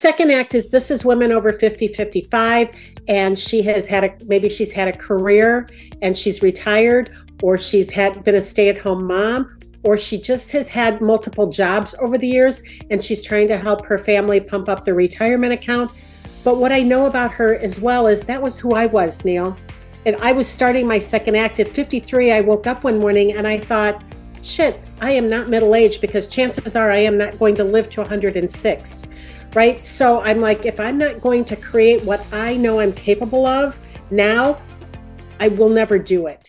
Second act is this is women over 50, 55, and she has had a maybe she's had a career and she's retired, or she's had been a stay-at-home mom, or she just has had multiple jobs over the years and she's trying to help her family pump up the retirement account. But what I know about her as well is that was who I was, Neil. And I was starting my second act at 53. I woke up one morning and I thought, shit, I am not middle aged because chances are I am not going to live to 106 right? So I'm like, if I'm not going to create what I know I'm capable of now, I will never do it.